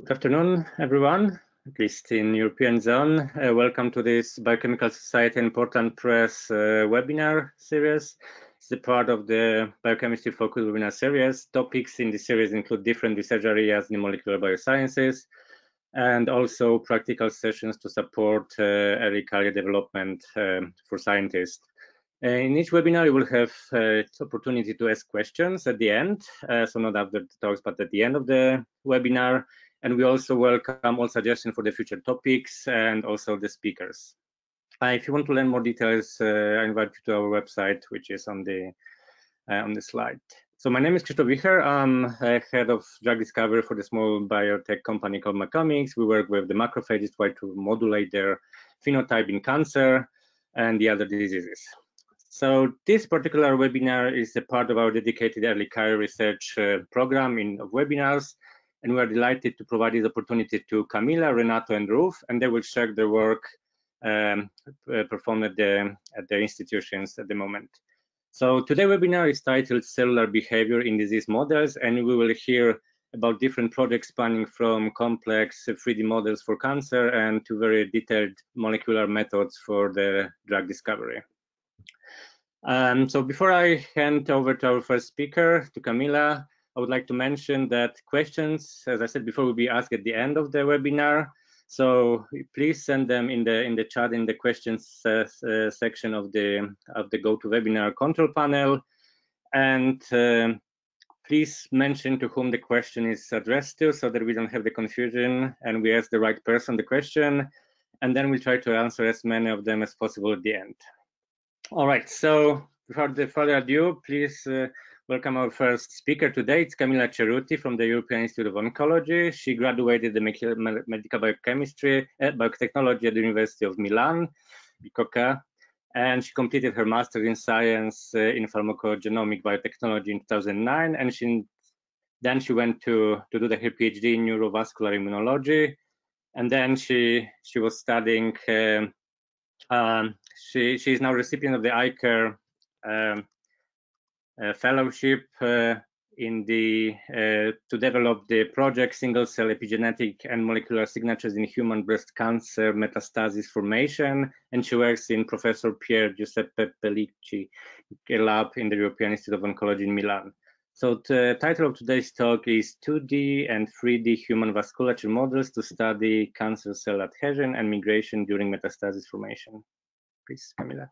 Good afternoon, everyone, at least in European zone. Uh, welcome to this Biochemical Society and Portland Press uh, webinar series. It's a part of the biochemistry focus webinar series. Topics in the series include different research areas in molecular biosciences and also practical sessions to support uh, early career development um, for scientists. Uh, in each webinar, you will have uh, opportunity to ask questions at the end, uh, so not after the talks, but at the end of the webinar. And we also welcome all suggestions for the future topics and also the speakers. Uh, if you want to learn more details, uh, I invite you to our website, which is on the uh, on the slide. So my name is Krzysztof Wicher. I'm head of drug discovery for the small biotech company called Macomics. We work with the macrophages, try to modulate their phenotype in cancer and the other diseases. So this particular webinar is a part of our dedicated early career research uh, program in webinars and we are delighted to provide this opportunity to Camila, Renato, and Ruth, and they will share their work um, uh, performed at the, at the institutions at the moment. So today webinar is titled Cellular Behavior in Disease Models, and we will hear about different projects spanning from complex 3D models for cancer and to very detailed molecular methods for the drug discovery. Um, so before I hand over to our first speaker, to Camila, I would like to mention that questions, as I said before, will be asked at the end of the webinar. So please send them in the in the chat in the questions uh, uh, section of the of the GoToWebinar control panel, and uh, please mention to whom the question is addressed to, so that we don't have the confusion and we ask the right person the question, and then we'll try to answer as many of them as possible at the end. All right. So without further ado, please uh, Welcome our first speaker today. It's Camilla Cerutti from the European Institute of Oncology. She graduated in medical biochemistry, uh, biotechnology at the University of Milan, Bicocca, and she completed her master's in science uh, in pharmacogenomic biotechnology in 2009. And she then she went to to do the, her PhD in neurovascular immunology, and then she she was studying. Um, um, she she is now recipient of the ICAR um, fellowship uh, in the uh, to develop the project single cell epigenetic and molecular signatures in human breast cancer metastasis formation and she works in professor Pier Giuseppe Pelicci lab in the European Institute of Oncology in Milan. So the title of today's talk is 2D and 3D human vasculature models to study cancer cell adhesion and migration during metastasis formation. Please, Camila.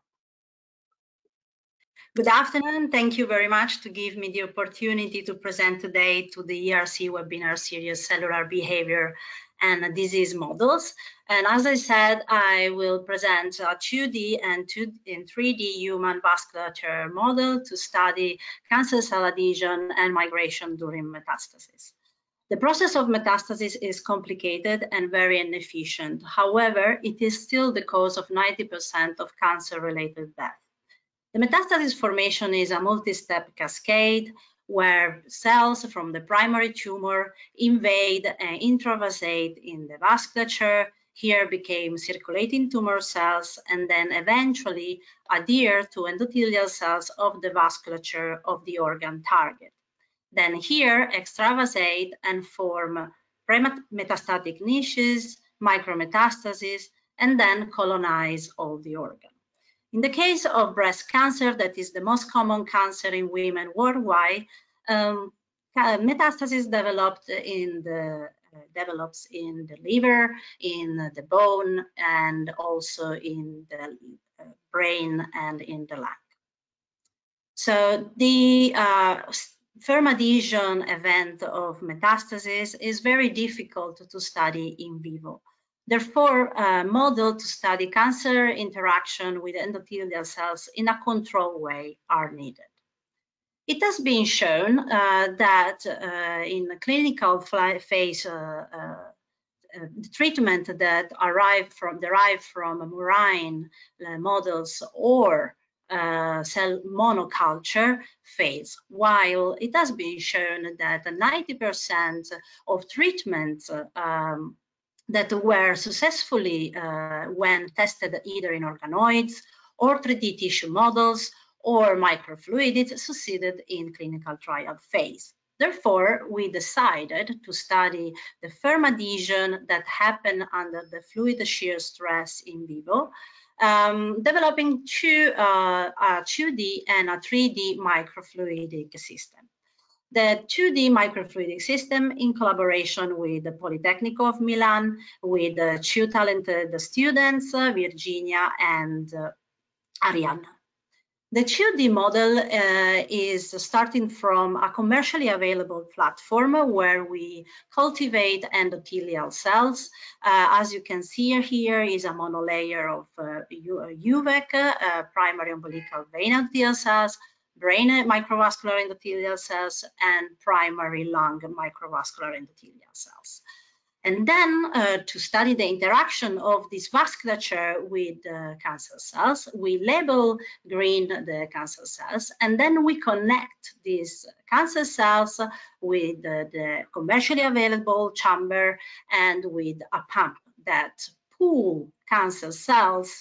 Good afternoon. Thank you very much to give me the opportunity to present today to the ERC webinar series Cellular Behavior and Disease Models. And as I said, I will present a 2D and 2 in 3D human vasculature model to study cancer cell adhesion and migration during metastasis. The process of metastasis is complicated and very inefficient. However, it is still the cause of 90% of cancer-related death. The metastasis formation is a multi-step cascade where cells from the primary tumor invade and intravasate in the vasculature, here became circulating tumor cells, and then eventually adhere to endothelial cells of the vasculature of the organ target. Then here extravasate and form metastatic niches, micrometastases, and then colonize all the organ. In the case of breast cancer, that is the most common cancer in women worldwide, um, metastasis developed in the uh, develops in the liver, in the bone, and also in the uh, brain and in the lung. So the uh, firm adhesion event of metastasis is very difficult to study in vivo. Therefore, a model to study cancer interaction with endothelial cells in a controlled way are needed. It has been shown uh, that uh, in the clinical phase, uh, uh, uh treatment that arrive from derived from murine uh, models or cell monoculture phase, while it has been shown that 90% of treatments um, that were successfully, uh, when tested either in organoids or 3D tissue models or microfluidics, succeeded in clinical trial phase. Therefore, we decided to study the firm adhesion that happened under the fluid shear stress in vivo, um, developing two, uh, a 2D and a 3D microfluidic system. The 2D microfluidic system in collaboration with the Politecnico of Milan, with uh, two talented students, uh, Virginia and uh, Arianna. The 2D model uh, is starting from a commercially available platform where we cultivate endothelial cells. Uh, as you can see here is a monolayer of uh, UVEC, uh, primary umbilical vein endothelial cells, brain microvascular endothelial cells, and primary lung microvascular endothelial cells. And then uh, to study the interaction of this vasculature with uh, cancer cells, we label green the cancer cells, and then we connect these cancer cells with uh, the commercially available chamber and with a pump that pull cancer cells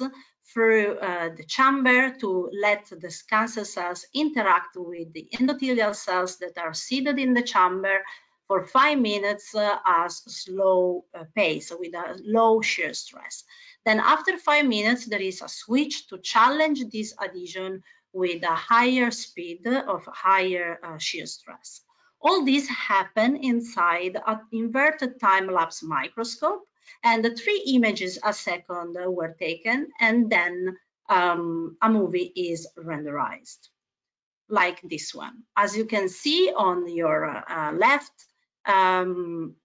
through uh, the chamber to let the cancer cells interact with the endothelial cells that are seated in the chamber for five minutes uh, as slow uh, pace with a low shear stress. Then after five minutes, there is a switch to challenge this adhesion with a higher speed of higher uh, shear stress. All this happen inside an inverted time-lapse microscope and the three images a second were taken and then um, a movie is renderized like this one. As you can see on your uh, left, um,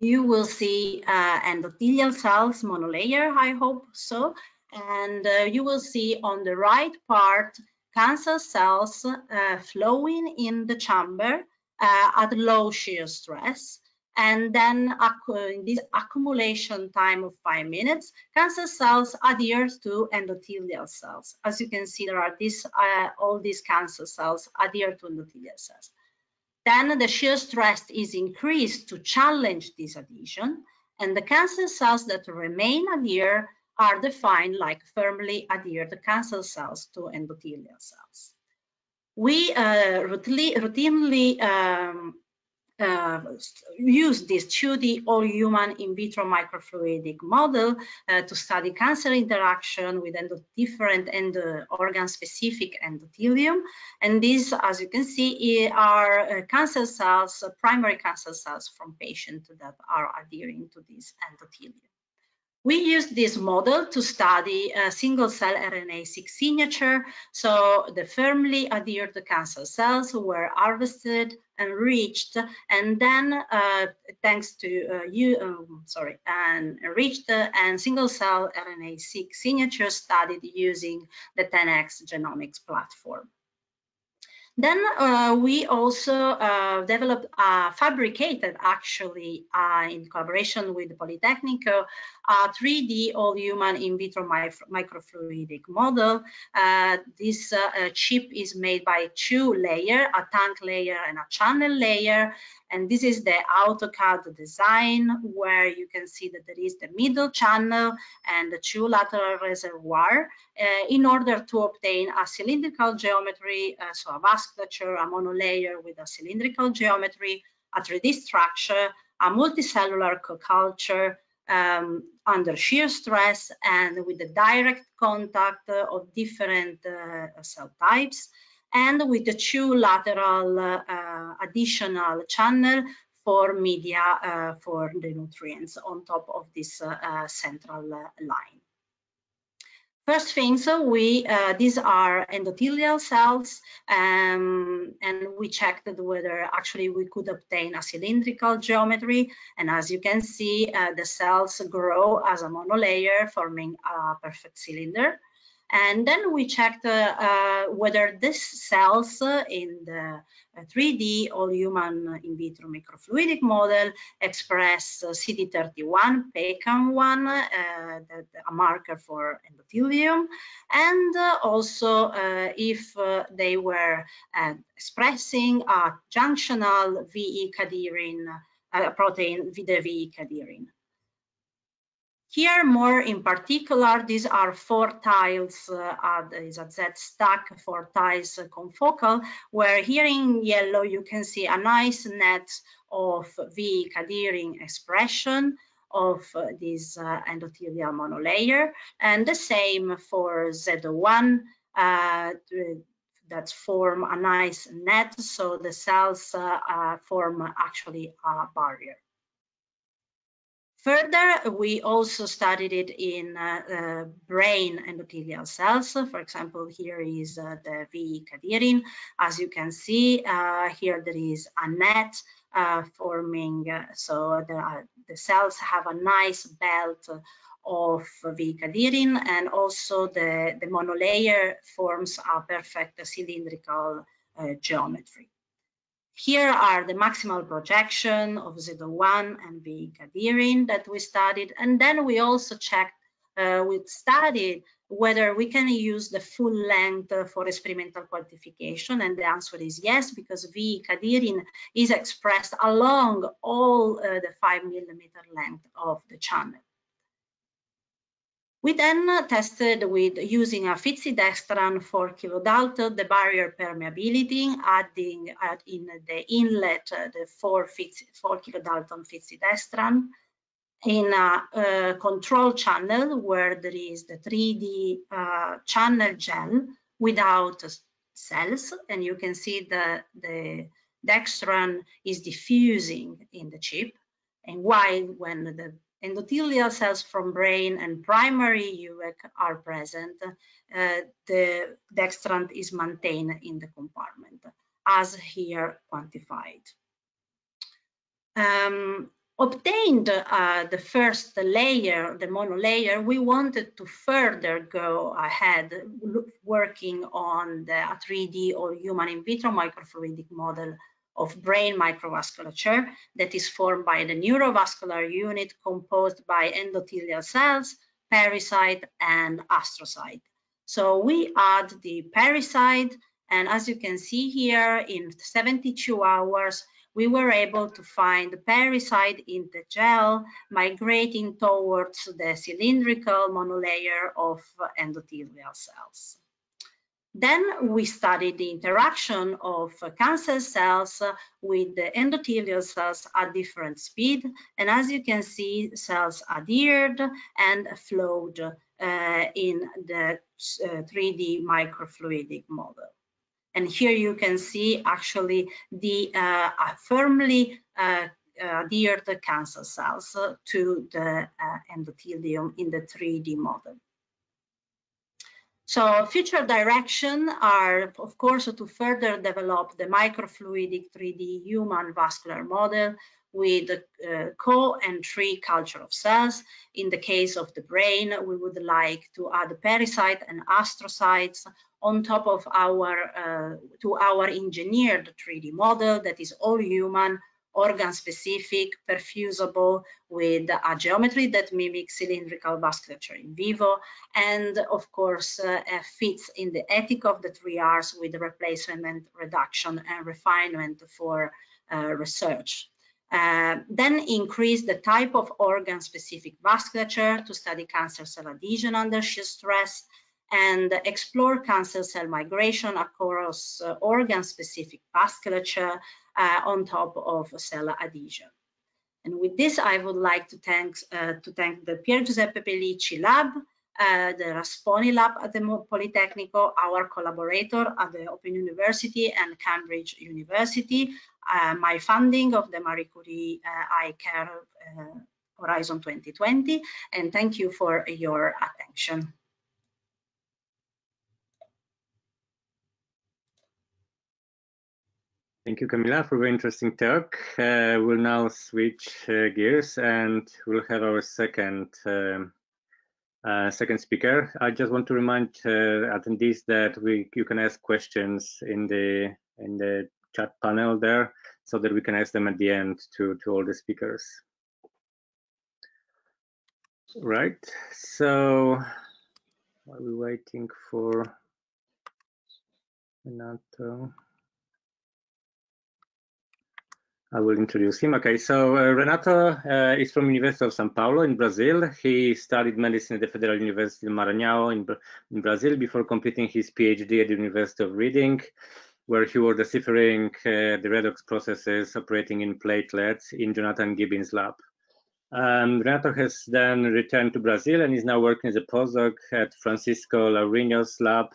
you will see uh, endothelial cells monolayer, I hope so. And uh, you will see on the right part, cancer cells uh, flowing in the chamber uh, at low shear stress. And then in this accumulation time of five minutes, cancer cells adhere to endothelial cells. As you can see, there are uh, all these cancer cells adhere to endothelial cells. Then the shear stress is increased to challenge this adhesion, and the cancer cells that remain adhere are defined like firmly adhered cancer cells to endothelial cells. We uh, routinely, routinely um, uh, use this 2D all-human in vitro microfluidic model uh, to study cancer interaction with endo different endo organ-specific endothelium. And these, as you can see, are uh, cancer cells, uh, primary cancer cells from patients that are adhering to this endothelium. We used this model to study a single cell RNA-seq signature. So the firmly adhered to cancer cells were harvested, and enriched, and then uh, thanks to uh, you, um, sorry, and enriched and single cell RNA-seq signature studied using the 10x genomics platform. Then uh, we also uh, developed a fabricated, actually, uh, in collaboration with the Politecnico, a 3D all-human in vitro microfluidic model. Uh, this uh, chip is made by two layers, a tank layer and a channel layer, and this is the AutoCAD design where you can see that there is the middle channel and the two lateral reservoir uh, in order to obtain a cylindrical geometry, uh, so a vasculature, a monolayer with a cylindrical geometry, a 3D structure, a multicellular co-culture um, under shear stress and with the direct contact of different uh, cell types and with the two lateral uh, additional channel for media uh, for the nutrients on top of this uh, central line. First things, so we uh, these are endothelial cells, um, and we checked whether actually we could obtain a cylindrical geometry. And as you can see, uh, the cells grow as a monolayer, forming a perfect cylinder. And then we checked uh, uh, whether these cells uh, in the 3D all-human in vitro microfluidic model express CD31, PECAM1, uh, a marker for endothelium, and uh, also uh, if they were expressing a junctional VE cadherin protein, the VE cadherin. Here, more in particular, these are four tiles, uh, is a Z stack, four tiles confocal, where here in yellow you can see a nice net of V cadherin expression of uh, this uh, endothelial monolayer, and the same for ZO-1 uh, that form a nice net, so the cells uh, uh, form actually a barrier. Further, we also studied it in uh, uh, brain endothelial cells. For example, here is uh, the V cadherin. As you can see, uh, here there is a net uh, forming, uh, so the, the, cells have a nice belt of V cadherin, and also the, the monolayer forms a perfect cylindrical geometry. Here are the maximal projection of ZO-1 and V cadherin that we studied. And then we also checked, uh, we studied whether we can use the full length for experimental quantification. And the answer is yes, because V cadherin is expressed along all uh, the five millimeter length of the channel. We then tested with using a FITC-dextran 4 kilodalton the barrier permeability, adding add in the inlet uh, the 4, 4 kilodalton FITC-dextran in a, a, control channel where there is the 3D uh, channel gel without cells, and you can see the, the dextran is diffusing in the chip. And while when the endothelial cells from brain and primary UVEC are present, uh, the dextrant is maintained in the compartment, as here quantified. Um, obtained uh, the first layer, the monolayer, we wanted to further go ahead working on the 3D or human in vitro microfluidic model of brain microvasculature that is formed by the neurovascular unit composed by endothelial cells, pericyte, and astrocyte. So we add the pericyte, and as you can see here, in 72 hours, we were able to find pericyte in the gel migrating towards the cylindrical monolayer of endothelial cells. Then we studied the interaction of cancer cells with the endothelial cells at different speed. And as you can see, cells adhered and flowed uh, in the uh, 3D microfluidic model. And here you can see actually the uh, firmly uh, adhered cancer cells to the uh, endothelium in the 3D model. So future direction are, of course, to further develop the microfluidic 3D human vascular model with uh, co and tree culture of cells. In the case of the brain, we would like to add pericyte and astrocytes on top of our uh, to our engineered 3D model that is all human organ specific, perfusable with a geometry that mimics cylindrical vasculature in vivo, and of course uh, fits in the ethic of the three R's with replacement, reduction, and refinement for uh, research. Uh, then increase the type of organ-specific vasculature to study cancer cell adhesion under shear stress, and explore cancer cell migration across uh, organ-specific vasculature uh, on top of cell adhesion. And with this, I would like to thank, uh, to thank the Pier Giuseppe Pelicci lab, uh, the Rasponi lab at the Politecnico, our collaborator at the Open University and Cambridge University, uh, my funding of the Marie Curie uh, Eye Care uh, Horizon 2020, and thank you for your attention. Thank you, Camilla, for very interesting talk. Uh, we'll now switch uh, gears and we'll have our second um, uh, second speaker. I just want to remind uh, attendees that we you can ask questions in the in the chat panel there, so that we can ask them at the end to to all the speakers. Right. So, are we waiting for Renato? I will introduce him. Okay, so uh, Renato uh, is from University of São Paulo in Brazil. He studied medicine at the Federal University of Maranhão in, in, Brazil before completing his PhD at the University of Reading, where he was deciphering uh, the redox processes operating in platelets in Jonathan Gibbins' lab. Um, Renato has then returned to Brazil and is now working as a postdoc at Francisco Laurindo's lab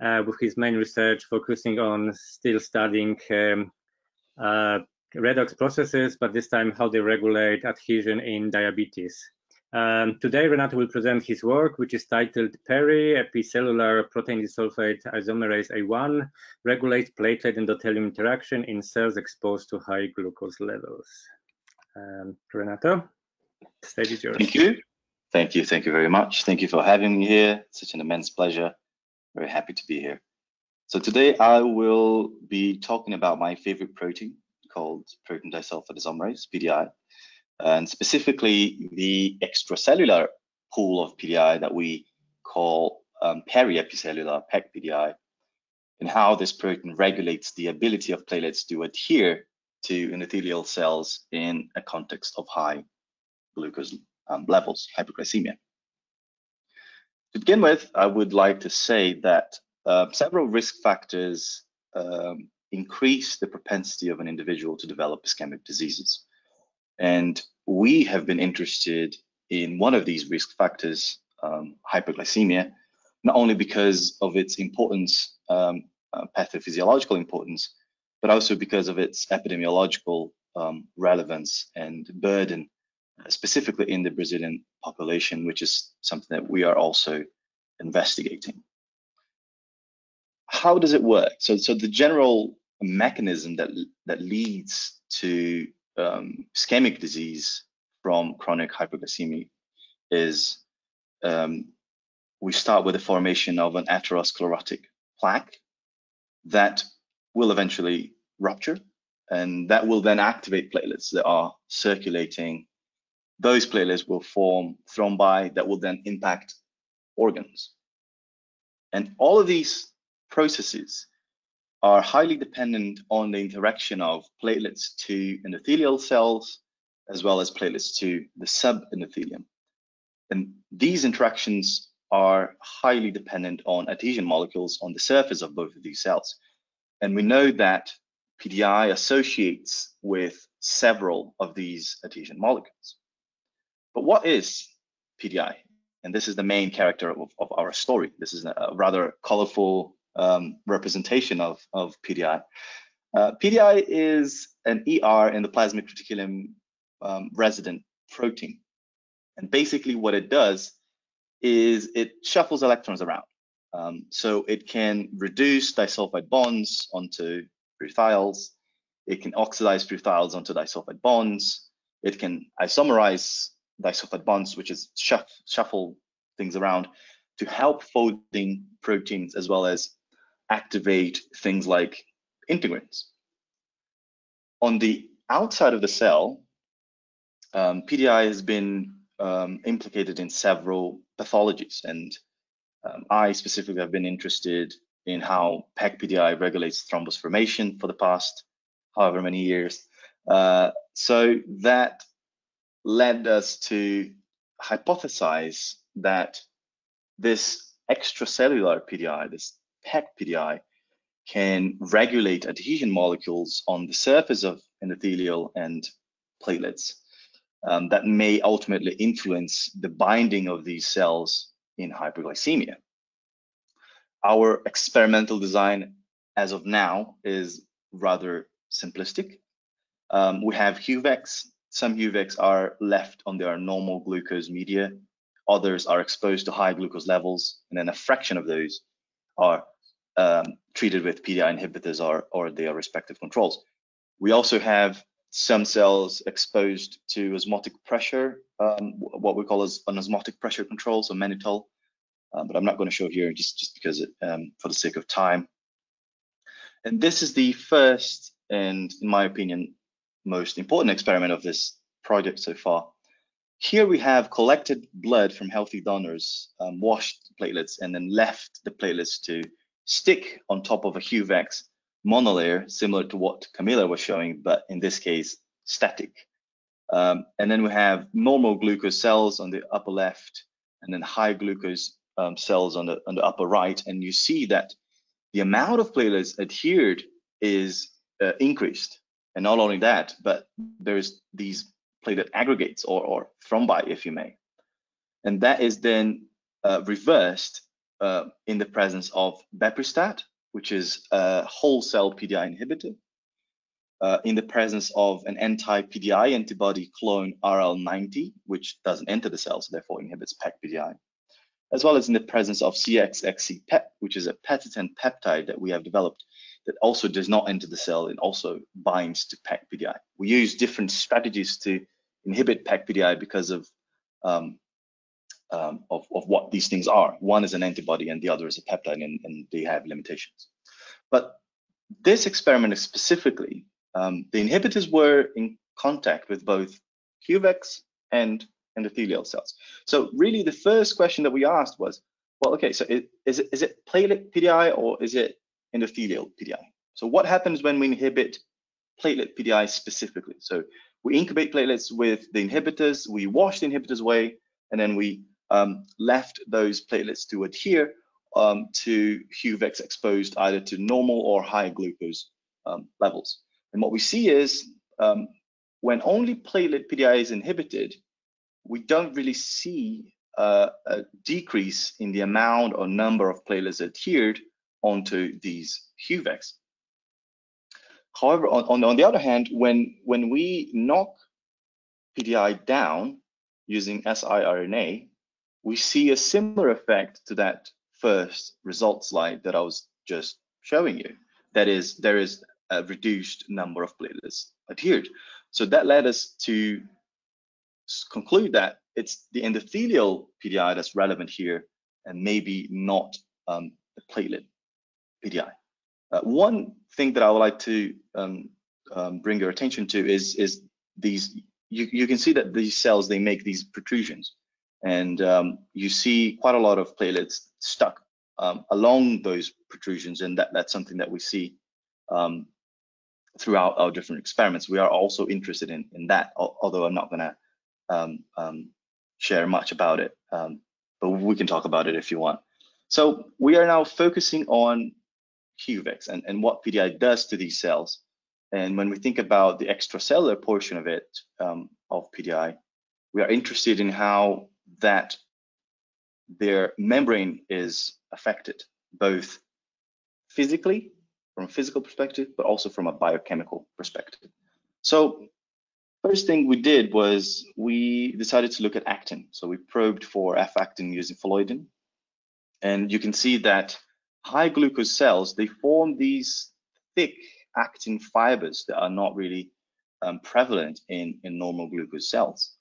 uh, with his main research focusing on still studying um, uh, redox processes, but this time how they regulate adhesion in diabetes. Um, today, Renato will present his work, which is titled Peri Epicellular Protein Disulfide Isomerase A1 Regulates Platelet Endothelium Interaction in Cells Exposed to High Glucose Levels. Um, Renato, stage is yours. Thank you. Thank you. Thank you very much. Thank you for having me here. Such an immense pleasure. Very happy to be here. So today I will be talking about my favorite protein, called protein disulfide isomerase, PDI, and specifically the extracellular pool of PDI that we call um, periepicellular PEC-PDI, and how this protein regulates the ability of platelets to adhere to endothelial cells in a context of high glucose um, levels, hyperglycemia. To begin with, I would like to say that uh, several risk factors um, increase the propensity of an individual to develop ischemic diseases. And we have been interested in one of these risk factors, um, hyperglycemia, not only because of its importance, um, uh, pathophysiological importance, but also because of its epidemiological um, relevance and burden, uh, specifically in the Brazilian population, which is something that we are also investigating. How does it work? So, so the general mechanism that that leads to um, ischemic disease from chronic hyperglycemia is um, we start with the formation of an atherosclerotic plaque that will eventually rupture and that will then activate platelets that are circulating. Those platelets will form thrombi that will then impact organs. And all of these processes are highly dependent on the interaction of platelets to endothelial cells, as well as platelets to the subendothelium. And these interactions are highly dependent on adhesion molecules on the surface of both of these cells. And we know that PDI associates with several of these adhesion molecules. But what is PDI? And this is the main character of, of our story. This is a rather colorful um, representation of, of PDI. Uh, PDI is an ER endoplasmic reticulum um, resident protein. And basically what it does is it shuffles electrons around. Um, so it can reduce disulfide bonds onto free thiols. It can oxidize free thiols onto disulfide bonds. It can isomerize disulfide bonds, which is shuff, shuffle things around to help folding proteins as well as activate things like integrins. On the outside of the cell, um, PDI has been um, implicated in several pathologies, and um, I specifically have been interested in how PEC-PDI regulates thrombus formation for the past however many years. Uh, so that led us to hypothesize that this extracellular PDI, this PEC-PDI can regulate adhesion molecules on the surface of endothelial and platelets um, that may ultimately influence the binding of these cells in hyperglycemia. Our experimental design as of now is rather simplistic. Um, we have HUVECs. Some HUVECs are left on their normal glucose media. Others are exposed to high glucose levels, and then a fraction of those are um, treated with PDI inhibitors or, or their respective controls. We also have some cells exposed to osmotic pressure, um, what we call as an osmotic pressure control, so mannitol, um, but I'm not going to show here just, just because it, um, for the sake of time. And this is the first and, in my opinion, most important experiment of this project so far. Here we have collected blood from healthy donors, um, washed platelets, and then left the platelets to stick on top of a HUVEC monolayer, similar to what Camilla was showing, but in this case, static. Um, and then we have normal glucose cells on the upper left, and then high glucose um, cells on the, on the upper right. And you see that the amount of platelets adhered is uh, increased. And not only that, but there's these platelet aggregates or, or thrombi, if you may. And that is then uh, reversed uh, in the presence of Bepristat, which is a whole cell PDI inhibitor, uh, in the presence of an anti-PDI antibody clone RL90, which doesn't enter the cell, so therefore inhibits PEC-PDI, as well as in the presence of CXXC-PEP, which is a petaten peptide that we have developed that also does not enter the cell and also binds to PEC-PDI. We use different strategies to inhibit PEC-PDI because of, um, um, of, of what these things are. One is an antibody and the other is a peptide, and, and they have limitations. But this experiment specifically um, the inhibitors were in contact with both HUVECs and endothelial cells. So really the first question that we asked was, well, okay, so is it, is it platelet PDI or is it endothelial PDI? So what happens when we inhibit platelet PDI specifically? So we incubate platelets with the inhibitors, we wash the inhibitors away, and then we um, left those platelets to adhere um, to HUVECs exposed either to normal or high glucose um, levels. And what we see is um, when only platelet PDI is inhibited, we don't really see uh, a decrease in the amount or number of platelets adhered onto these HUVECs. However, on, on, on the other hand, when, when we knock PDI down using siRNA, we see a similar effect to that first result slide that I was just showing you. That is, there is a reduced number of platelets adhered. So that led us to conclude that it's the endothelial PDI that's relevant here and maybe not um, the platelet PDI. Uh, one thing that I would like to um, um, bring your attention to is, is these, you, you can see that these cells, they make these protrusions and um, you see quite a lot of platelets stuck um, along those protrusions and that, that's something that we see um, throughout our different experiments. We are also interested in, in that, although I'm not gonna um, um, share much about it, um, but we can talk about it if you want. So we are now focusing on HUVECs and, and what PDI does to these cells. And when we think about the extracellular portion of it, of PDI, we are interested in how that their membrane is affected, both physically from a physical perspective, but also from a biochemical perspective. So first thing we did was we decided to look at actin. So we probed for F-actin using phalloidin. And you can see that high glucose cells, they form these thick actin fibers that are not really um, prevalent in, in normal glucose cells.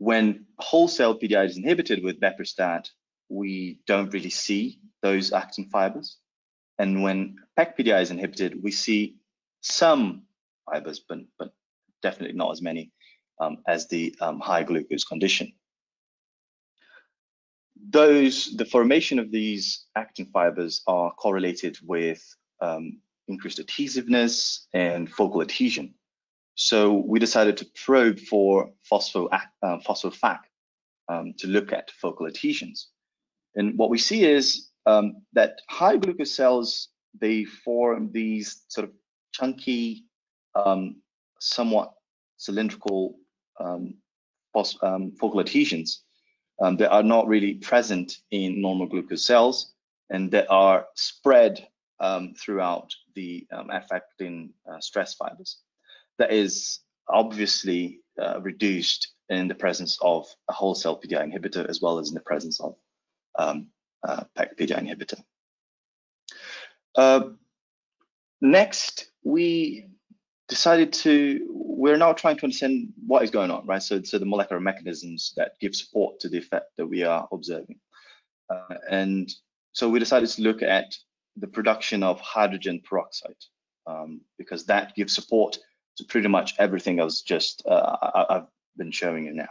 When whole cell PDI is inhibited with Bepristat, we don't really see those actin fibers. And when PEC-PDI is inhibited, we see some fibers, but, but definitely not as many um, as the um, high glucose condition. Those, the formation of these actin fibers are correlated with um, increased adhesiveness and focal adhesion. So we decided to probe for phospho, uh, phospho-FAK um, to look at focal adhesions. And what we see is um, that high glucose cells, they form these sort of chunky, um, somewhat cylindrical um, um focal adhesions um, that are not really present in normal glucose cells and that are spread throughout the affecting uh, stress fibers. That is obviously uh, reduced in the presence of a whole cell PDI inhibitor as well as in the presence of um, uh, PEC-PDI inhibitor. Uh, next, we decided to, we're now trying to understand what is going on, right? So, so the molecular mechanisms that give support to the effect that we are observing. Uh, and so we decided to look at the production of hydrogen peroxide um, because that gives support to pretty much everything I was just, uh, I, I've been showing you now.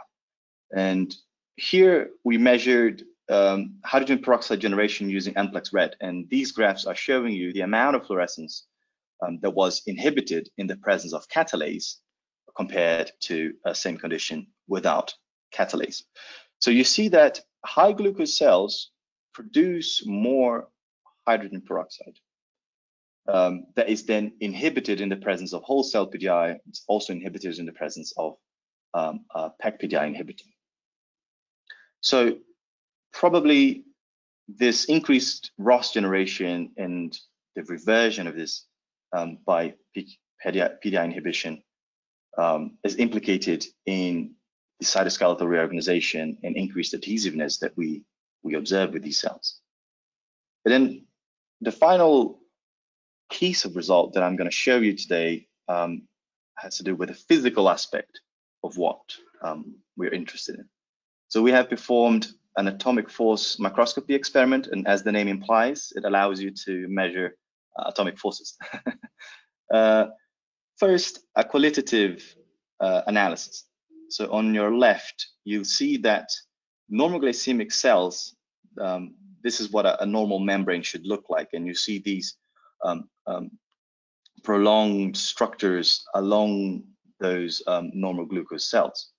And here we measured um, hydrogen peroxide generation using Amplex Red. And these graphs are showing you the amount of fluorescence um, that was inhibited in the presence of catalase compared to a same condition without catalase. So you see that high glucose cells produce more hydrogen peroxide um, that is then inhibited in the presence of whole cell PDI. It's also inhibited in the presence of um, a PEC PDI inhibitor. So probably this increased ROS generation and the reversion of this um, by PDI, PDI inhibition um, is implicated in the cytoskeletal reorganization and increased adhesiveness that we, we observe with these cells. And then the final piece of result that I'm going to show you today um, has to do with the physical aspect of what um, we're interested in. So we have performed an atomic force microscopy experiment, and as the name implies, it allows you to measure uh, atomic forces. uh, first, a qualitative uh, analysis. So on your left, you'll see that normal glycemic cells, um, this is what a, a, normal membrane should look like. And you see these prolonged structures along those um, normal glucose cells.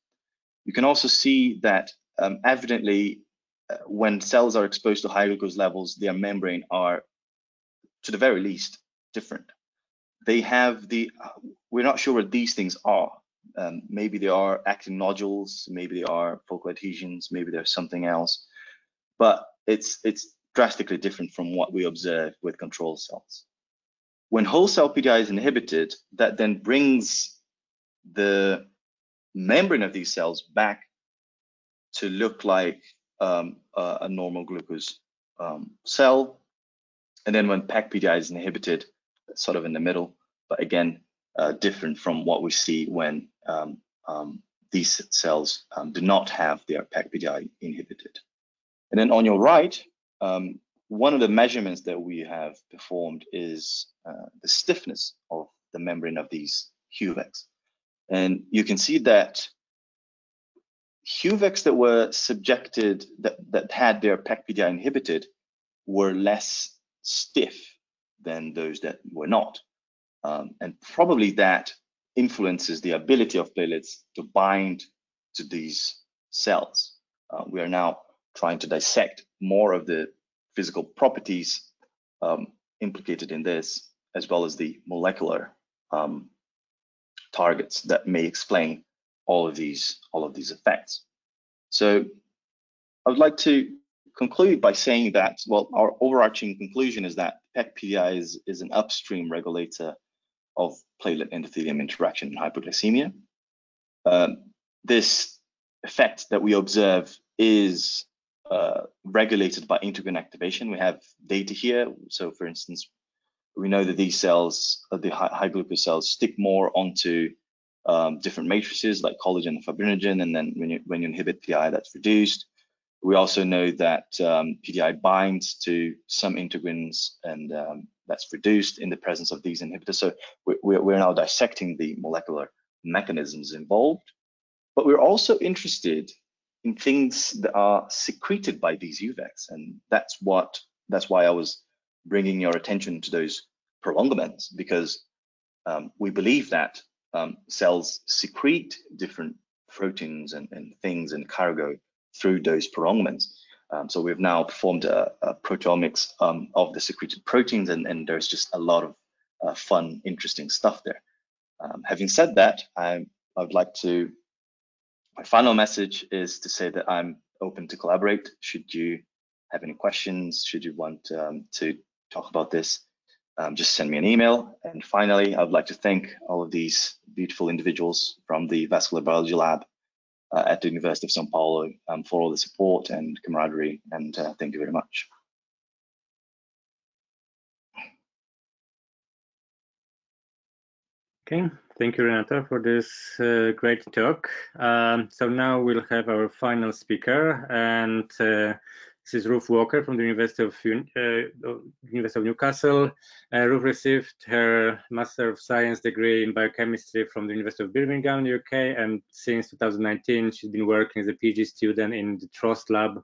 You can also see that um, evidently uh, when cells are exposed to high glucose levels, their membrane are, to the very least, different. They have the, uh, we're not sure what these things are. Um, maybe they are actin nodules, maybe they are focal adhesions, maybe they're something else, but it's it's drastically different from what we observe with control cells. When whole cell PDI is inhibited, that then brings the membrane of these cells back to look like um, a, a, normal glucose um, cell. And then when PEC PDI is inhibited, sort of in the middle, but again, uh, different from what we see when um, um these cells um, do not have their PEC PDI inhibited. And then on your right, um, one of the measurements that we have performed is uh, the stiffness of the membrane of these HUVECs. And you can see that HUVECs that were subjected, that, that had their PEC-PDI inhibited, were less stiff than those that were not. Um, and probably that influences the ability of platelets to bind to these cells. Uh, we are now trying to dissect more of the physical properties um, implicated in this, as well as the molecular um, targets that may explain all of these all of these effects. So I would like to conclude by saying that, well, our overarching conclusion is that PEC-PDI is, is an upstream regulator of platelet endothelium interaction in hypoglycemia. Um, this effect that we observe is uh, regulated by integrin activation. We have data here. So for instance, we know that these cells, uh, the high, high, glucose cells, stick more onto um, different matrices like collagen and fibrinogen, and then when you, when you inhibit PI, that's reduced. We also know that um, PDI binds to some integrins, and um, that's reduced in the presence of these inhibitors. So we're, we're now dissecting the molecular mechanisms involved, but we're also interested in things that are secreted by these HUVECs. And that's what that's why I was bringing your attention to those prolonguments because um, we believe that um, cells secrete different proteins and, and, things and cargo through those prolonguments. Um, so we've now performed a, a proteomics um, of the secreted proteins, and, and, there's just a lot of uh, fun, interesting stuff there. Um, having said that, I, I would like to my final message is to say that I'm open to collaborate. Should you have any questions, should you want um, to talk about this, um, just send me an email. And finally, I would like to thank all of these beautiful individuals from the Vascular Biology Lab uh, at the University of São Paulo um, for all the support and camaraderie. And uh, thank you very much. Okay, thank you, Renata, for this uh, great talk. Um, so now we'll have our final speaker, and uh, this is Ruth Walker from the University of, uh, University of Newcastle. Uh, Ruth received her Master of Science degree in biochemistry from the University of Birmingham, UK, and since 2019, she's been working as a PhD student in the TROST lab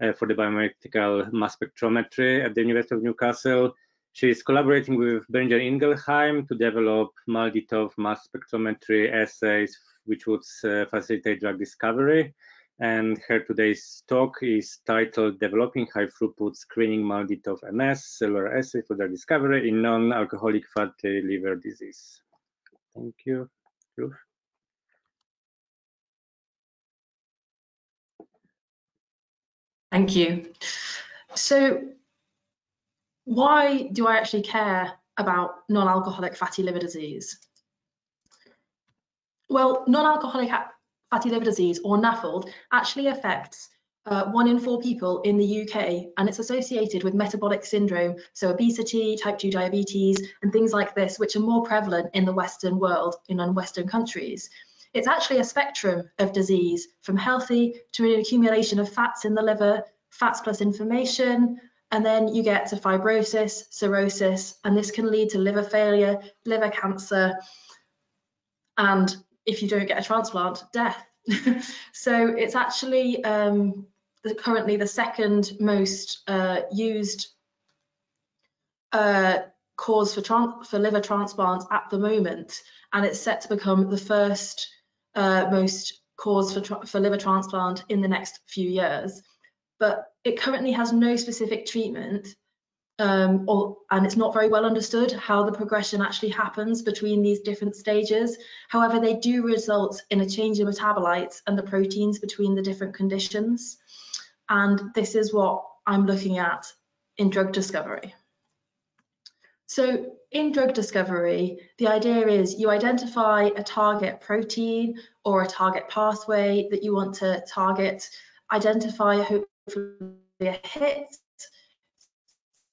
uh, for the biomedical mass spectrometry at the University of Newcastle She is collaborating with Boehringer Ingelheim to develop MALDI-TOF mass spectrometry assays, which would uh, facilitate drug discovery. And her today's talk is titled Developing High Throughput Screening MALDI-TOF MS Cellular Assay for Drug Discovery in Non-Alcoholic Fatty Liver Disease. Thank you. Thank you. So why do I actually care about non-alcoholic fatty liver disease? Well, non-alcoholic fatty liver disease, or NAFLD, actually affects uh, one in four people in the UK, and it's associated with metabolic syndrome, so obesity, type 2 diabetes, and things like this, which are more prevalent in the Western world, in non Western countries. It's actually a spectrum of disease, from healthy to an accumulation of fats in the liver, fats plus inflammation, and then you get to fibrosis, cirrhosis, and this can lead to liver failure, liver cancer, and if you don't get a transplant, death. so it's actually um, the, currently the second most uh, used uh, cause for, for liver transplant at the moment, and it's set to become the first uh, most cause for, for liver transplant in the next few years but it currently has no specific treatment um, or, and it's not very well understood how the progression actually happens between these different stages. However, they do result in a change in metabolites and the proteins between the different conditions. And this is what I'm looking at in drug discovery. So in drug discovery, the idea is you identify a target protein or a target pathway that you want to target, identify a hit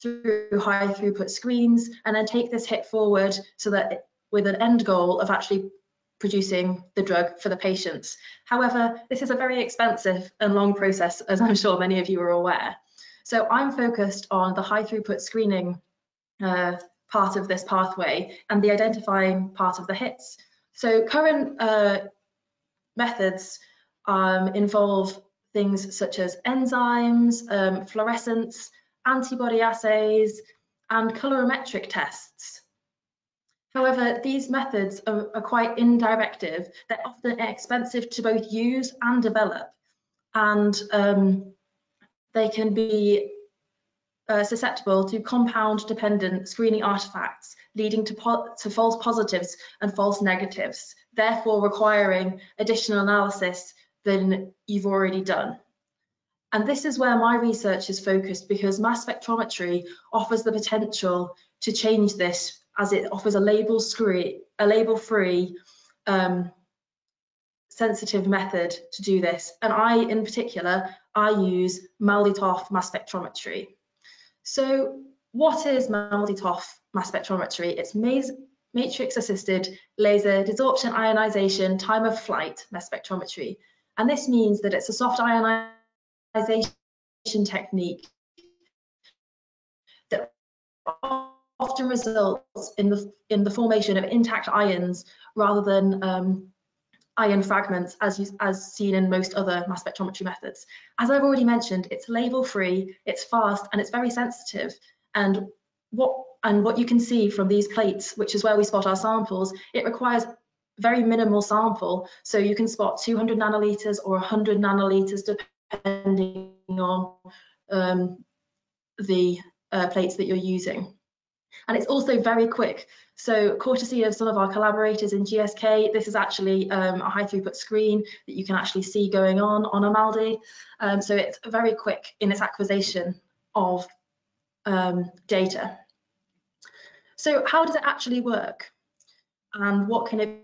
through high throughput screens and then take this hit forward so that with an end goal of actually producing the drug for the patients. However, this is a very expensive and long process, as I'm sure many of you are aware. So I'm focused on the high throughput screening uh, part of this pathway and the identifying part of the hits. So current uh, methods um, involve things such as enzymes, um, fluorescence, antibody assays, and colorimetric tests. However, these methods are, are, quite indirective. They're often expensive to both use and develop, and um, they can be uh, susceptible to compound-dependent screening artifacts, leading to, po to false positives and false negatives, therefore requiring additional analysis than you've already done. And this is where my research is focused because mass spectrometry offers the potential to change this as it offers a label free, a label um, sensitive method to do this. And I, in particular, I use MALDI-TOF mass spectrometry. So what is MALDI-TOF mass spectrometry? It's matrix assisted laser desorption ionization time of flight mass spectrometry. And this means that it's a soft ionization technique that often results in the in the formation of intact ions rather than um, ion fragments as you, as seen in most other mass spectrometry methods. As I've already mentioned, it's label free, it's fast, and it's very sensitive. And what and what you can see from these plates, which is where we spot our samples, it requires very minimal sample. So you can spot 200 nanoliters or 100 nanoliters depending on um, the uh, plates that you're using. And it's also very quick. So courtesy of some of our collaborators in GSK, this is actually um, a high throughput screen that you can actually see going on on a MALDI. Um, so it's very quick in its acquisition of um, data. So how does it actually work? And what can it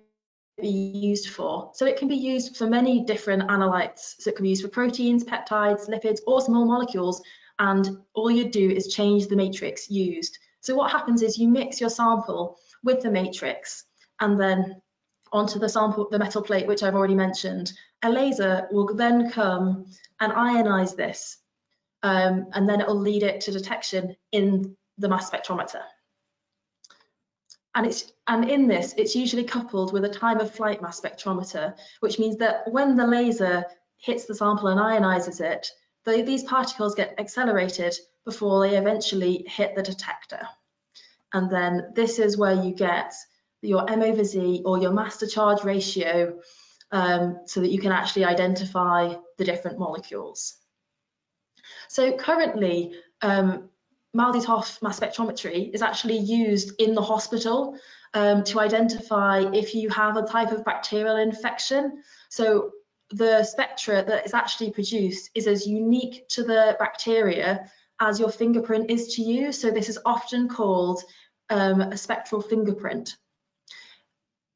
be used for? So it can be used for many different analytes. So it can be used for proteins, peptides, lipids, or small molecules. And all you do is change the matrix used. So what happens is you mix your sample with the matrix and then onto the sample, the metal plate, which I've already mentioned. A laser will then come and ionize this, um, and then it will lead it to detection in the mass spectrometer. And, it's, and in this, it's usually coupled with a time of flight mass spectrometer, which means that when the laser hits the sample and ionizes it, the, these particles get accelerated before they eventually hit the detector. And then this is where you get your M over Z or your mass to charge ratio um, so that you can actually identify the different molecules. So currently, um, MALDI-TOF mass spectrometry is actually used in the hospital um, to identify if you have a type of bacterial infection. So the spectra that is actually produced is as unique to the bacteria as your fingerprint is to you. So this is often called um, a spectral fingerprint.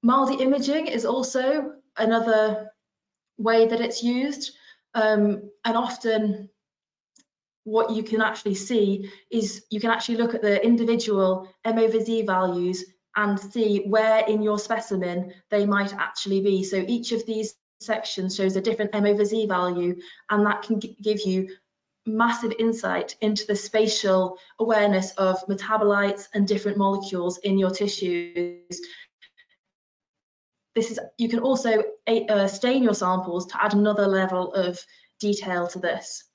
MALDI imaging is also another way that it's used. Um, and often what you can actually see is you can actually look at the individual M over Z values and see where in your specimen they might actually be. So each of these sections shows a different M over Z value and that can give you massive insight into the spatial awareness of metabolites and different molecules in your tissues. This is you can also uh, stain your samples to add another level of detail to this.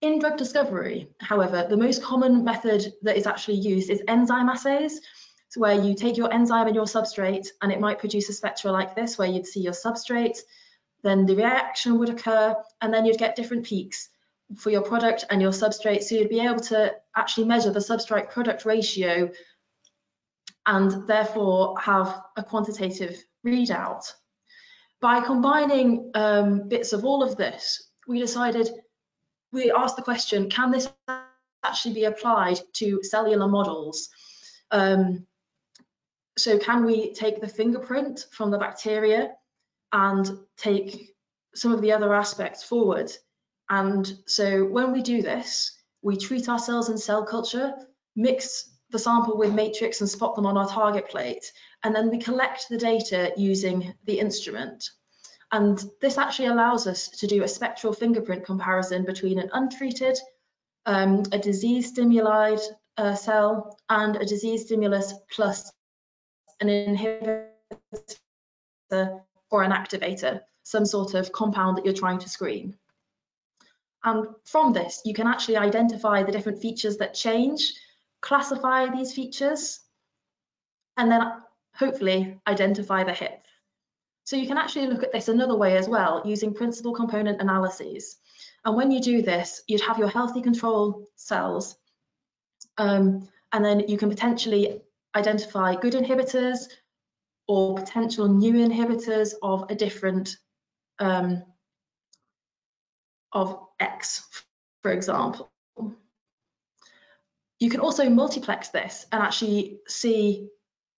In drug discovery, however, the most common method that is actually used is enzyme assays. So where you take your enzyme and your substrate and it might produce a spectra like this where you'd see your substrate, then the reaction would occur and then you'd get different peaks for your product and your substrate. So you'd be able to actually measure the substrate product ratio and therefore have a quantitative readout. By combining um, bits of all of this, we decided, we asked the question, can this actually be applied to cellular models? Um, so can we take the fingerprint from the bacteria and take some of the other aspects forward? And so when we do this, we treat our cells in cell culture, mix the sample with matrix and spot them on our target plate, and then we collect the data using the instrument. And this actually allows us to do a spectral fingerprint comparison between an untreated, um, a disease stimuli uh, cell, and a disease stimulus plus an inhibitor or an activator, some sort of compound that you're trying to screen. And from this, you can actually identify the different features that change, classify these features, and then hopefully identify the hits. So you can actually look at this another way as well, using principal component analyses. And when you do this, you'd have your healthy control cells, um, and then you can potentially identify good inhibitors or potential new inhibitors of a different um, of X, for example. You can also multiplex this and actually see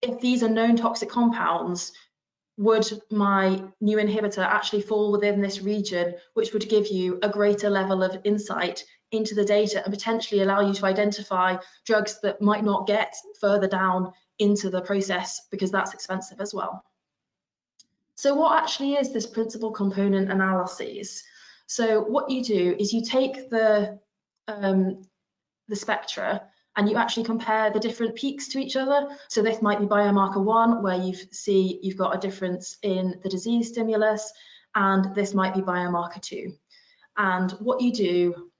if these are known toxic compounds, would my new inhibitor actually fall within this region, which would give you a greater level of insight into the data and potentially allow you to identify drugs that might not get further down into the process because that's expensive as well. So what actually is this principal component analyses? So what you do is you take the, um, the spectra and you actually compare the different peaks to each other. So this might be biomarker one, where you see you've got a difference in the disease stimulus, and this might be biomarker two. And what you do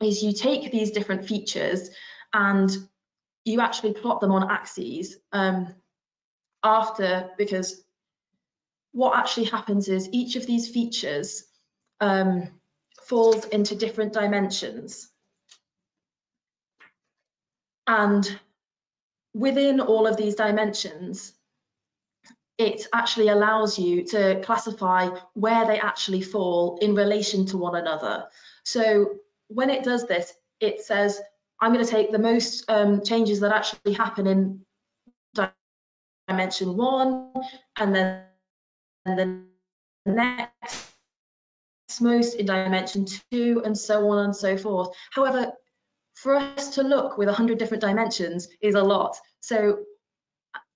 is you take these different features and you actually plot them on axes um, after, because what actually happens is each of these features um, falls into different dimensions. And within all of these dimensions, it actually allows you to classify where they actually fall in relation to one another. So when it does this, it says, I'm going to take the most um, changes that actually happen in dimension one, and then and the next most in dimension two, and so on and so forth. However, for us to look with 100 different dimensions is a lot. So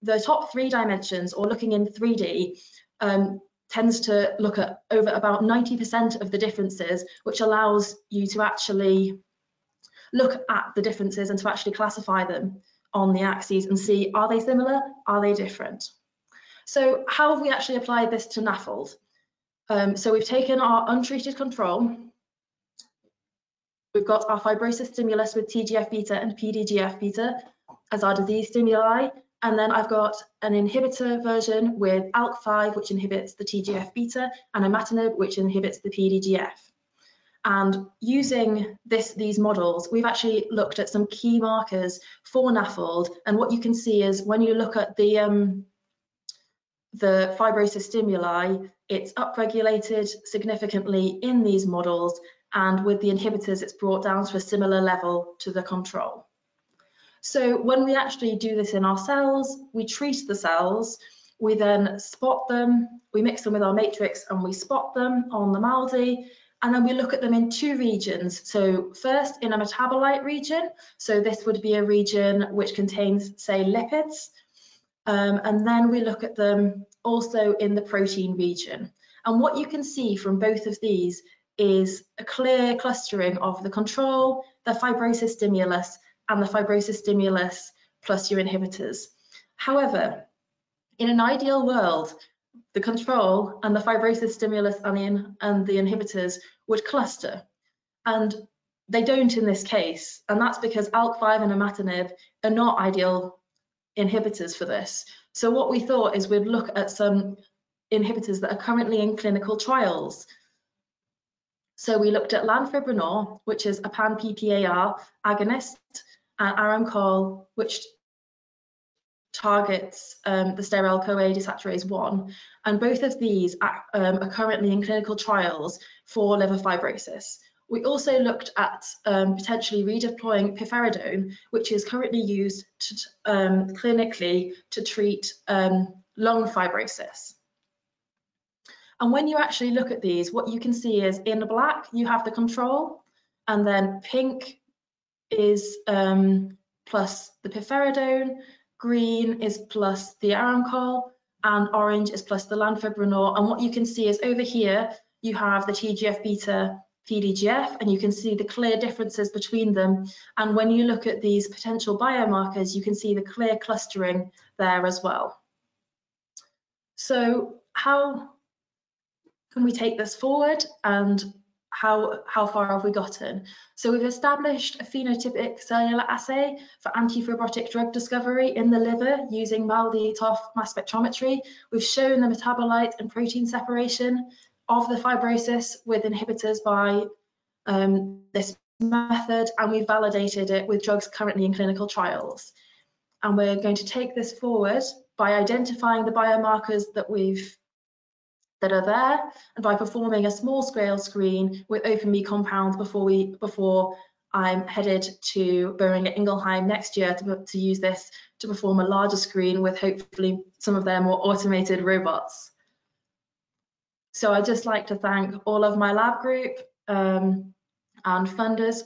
the top three dimensions, or looking in 3D, um, tends to look at over about 90% of the differences, which allows you to actually look at the differences and to actually classify them on the axes and see, are they similar? Are they different? So how have we actually applied this to NAFLD? Um, so we've taken our untreated control. We've got our fibrosis stimulus with TGF beta and PDGF beta. as our disease stimuli. And then I've got an inhibitor version with ALK5, which inhibits the TGF beta, and imatinib, which inhibits the PDGF. And using this, these models, we've actually looked at some key markers for NAFLD. And what you can see is when you look at the, um, the fibrosis stimuli, it's upregulated significantly in these models. And with the inhibitors, it's brought down to a similar level to the control. So when we actually do this in our cells, we treat the cells, we then spot them, we mix them with our matrix and we spot them on the MALDI, and then we look at them in two regions. So first in a metabolite region. So this would be a region which contains, say, lipids. Um, and then we look at them also in the protein region. And what you can see from both of these is a clear clustering of the control, the fibrosis stimulus, and the fibrosis stimulus plus your inhibitors. However, in an ideal world, the control and the fibrosis stimulus and the, and the inhibitors would cluster. And they don't in this case, and that's because ALK5 and imatinib are not ideal inhibitors for this. So what we thought is we'd look at some inhibitors that are currently in clinical trials. So we looked at lanfibranor, which is a pan-PPAR agonist, and Aramchol, which targets um, the stearoyl-CoA desaturase 1, and both of these are, um, are, currently in clinical trials for liver fibrosis. We also looked at um, potentially redeploying pirfenidone, which is currently used to, um, clinically to treat um, lung fibrosis. And when you actually look at these, what you can see is in the black, you have the control, and then pink is um, plus the pirfenidone, green is plus the Aramchol, and orange is plus the lanfibranor. And what you can see is over here, you have the TGF beta PDGF, and you can see the clear differences between them. And when you look at these potential biomarkers, you can see the clear clustering there as well. So how can we take this forward and how, how far have we gotten? So we've established a phenotypic cellular assay for antifibrotic drug discovery in the liver using MALDI-TOF mass spectrometry. We've shown the metabolite and protein separation of the fibrosis with inhibitors by um, this method, and we've validated it with drugs currently in clinical trials. And we're going to take this forward by identifying the biomarkers that we've that are there and by performing a small scale screen with opnMe compounds before we before I'm headed to Boehringer Ingelheim next year to, to use this to perform a larger screen with hopefully some of their more automated robots. So I'd just like to thank all of my lab group um, and funders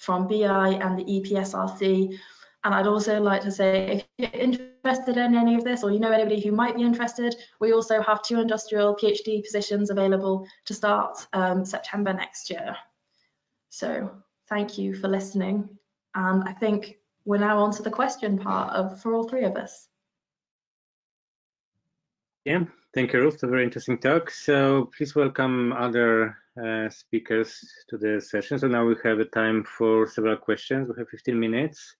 from BI and the EPSRC and I'd also like to say, if you're interested in any of this or you know anybody who might be interested, we also have two industrial PhD positions available to start um, September next year. So thank you for listening. And I think we're now on to the question part of for all three of us. Yeah, thank you, Ruth. A very interesting talk. So please welcome other uh, speakers to the session. So now we have a time for several questions. We have 15 minutes.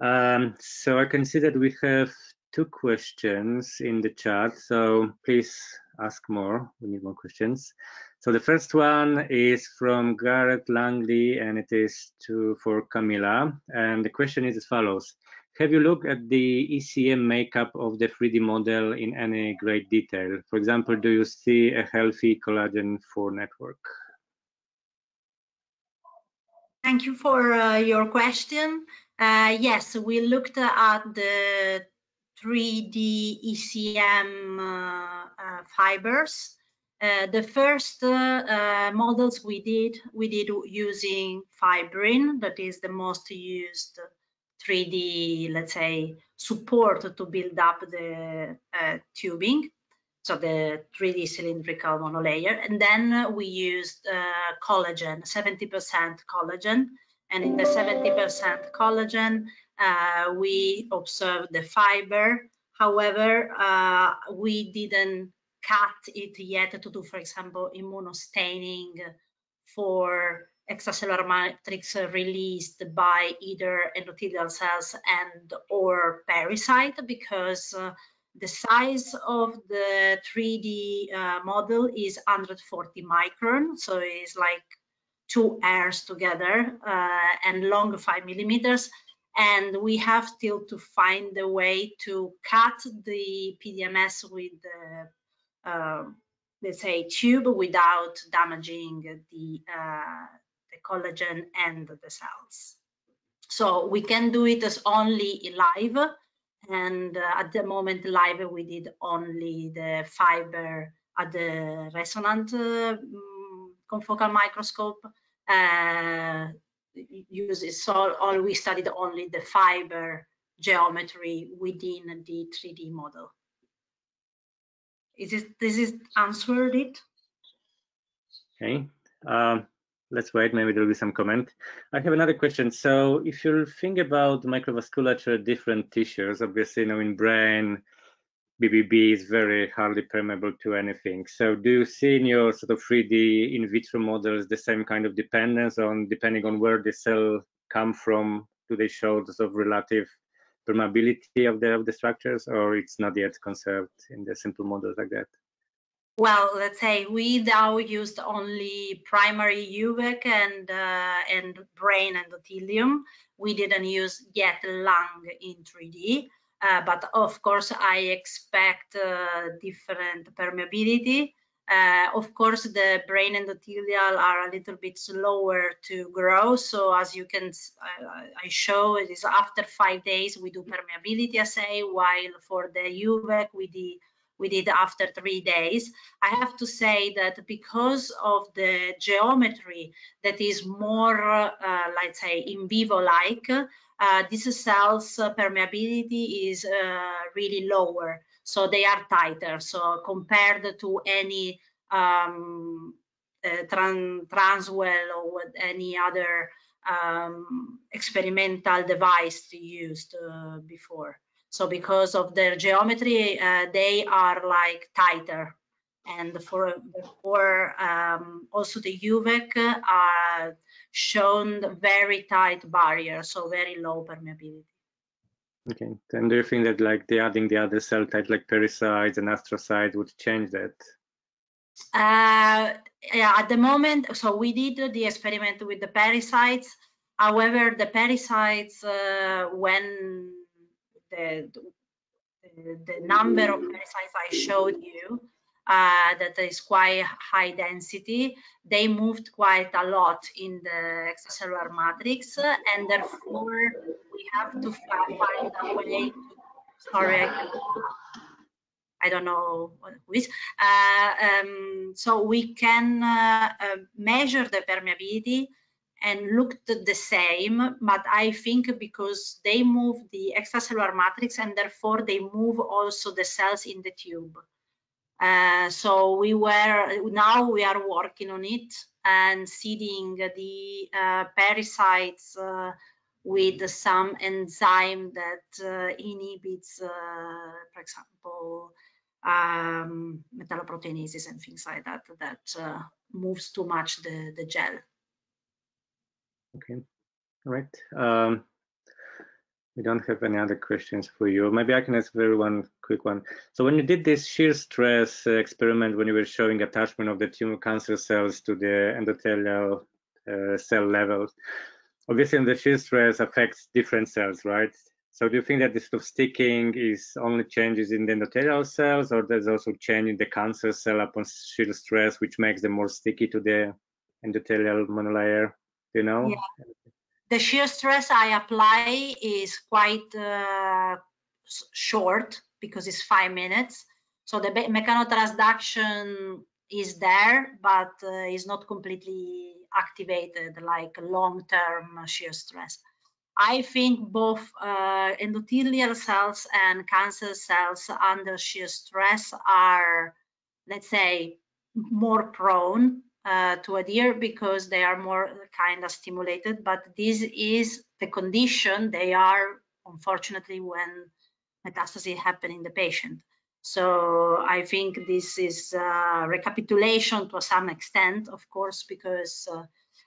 Um, so I can see that we have two questions in the chat, so please ask more. We need more questions. So the first one is from Garrett Langley, and it is to for Camilla. And the question is as follows. Have you looked at the ECM makeup of the 3D model in any great detail? For example, do you see a healthy collagen 4 network? Thank you for uh, your question. Uh, yes, we looked at the 3D ECM uh, uh, fibers. Uh, the first uh, models we did, we did using fibrin, that is the most used 3D, let's say, support to build up the tubing so the 3D cylindrical monolayer. And then we used collagen, 70% collagen, and in the 70% collagen, uh, we observed the fiber. However, uh, we didn't cut it yet to do, for example, immunostaining for extracellular matrix released by either endothelial cells and or pericyte because uh, the size of the 3D uh, model is 140 micron, so it's like two hairs together uh, and long five millimeters. And we have still to find a way to cut the PDMS with the, uh, let's say, tube without damaging the, uh, the collagen and the cells. So we can do it as only live and uh, at the moment live we did only the fiber at the resonant uh, confocal microscope uh, uses so all we studied only the fiber geometry within the 3d model is it this is answered it okay um, let's wait, maybe there'll be some comment. I have another question. So if you think about microvasculature, different tissues, obviously, you know, in brain, BBB is very hardly permeable to anything. So do you see in your sort of 3D in vitro models the same kind of dependence on depending on where the cell come from? Do they show the sort of relative permeability of the of the structures, or it's not yet conserved in the simple models like that? well, let's say we now used only primary HUVEC and uh, and brain endothelium. We didn't use yet lung in 3D, uh, but of course I expect uh, different permeability. Uh, of course, the brain endothelial are a little bit slower to grow. So as you can, I show it is after five days we do permeability assay, while for the HUVEC we did we did after three days. I have to say that because of the geometry that is more, uh, let's say, in vivo-like, uh, these cells uh, permeability is uh, really lower. So they are tighter. So compared to any um, uh, tran Transwell or any other um, experimental device used before. So because of their geometry, uh, they are like tighter. And for, for um, also the HUVEC are shown very tight barrier, so very low permeability. Okay, then do you think that like the adding the other cell types like pericytes and astrocytes would change that? Uh, yeah, at the moment, so we did the experiment with the pericytes. However, the pericytes, uh, when the, the, the number of pericytes I showed you, uh, that is quite high density, they moved quite a lot in the extracellular matrix, and therefore we have to find a way sorry, I don't know which. Uh, um, so we can uh, uh, measure the permeability and looked the same, but I think because they move the extracellular matrix and therefore they move also the cells in the tube. Uh, so we were now we are working on it and seeding the uh, pericytes uh, with some enzyme that uh, inhibits, uh, for example, um, metalloproteinases and things like that that uh, moves too much the, the gel. Okay, all right. Um, we don't have any other questions for you. Maybe I can ask very one quick one. So when you did this shear stress experiment, when you were showing attachment of the tumor cancer cells to the endothelial uh, cell levels, obviously the shear stress affects different cells, right? So do you think that this sort of sticking is only changes in the endothelial cells, or there's also change in the cancer cell upon shear stress, which makes them more sticky to the endothelial monolayer? you know yeah. The shear stress i apply is quite uh, short because it's five minutes. So the mechanotransduction is there but uh, is not completely activated like long-term shear stress. I think both uh, endothelial cells and cancer cells under shear stress are, let's say, more prone uh, to adhere because they are more kind of stimulated. But this is the condition they are, unfortunately, when metastases happen in the patient. So I think this is recapitulation to some extent, of course, because uh,